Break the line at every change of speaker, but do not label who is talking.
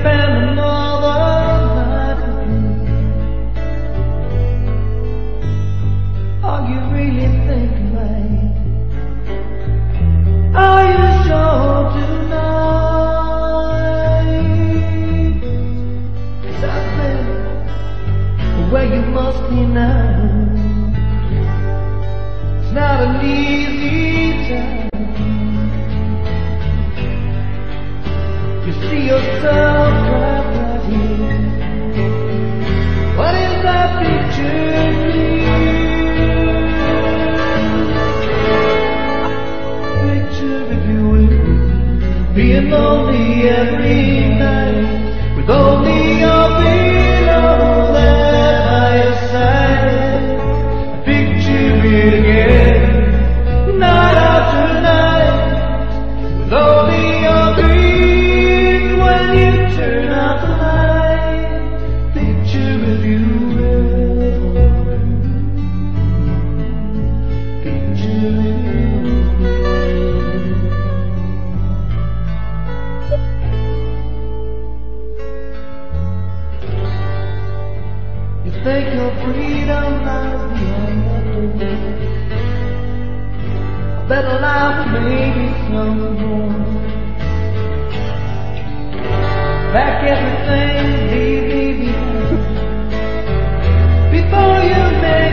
spend another night with me? Are you really thinking, babe? Are you sure tonight? Cause I've been where you must be now. It's not a easy see yourself right here. What is that picture of you? Picture, if you will, being lonely every Think your freedom lies beyond A better life maybe someone Back everything, leave me behind Before you make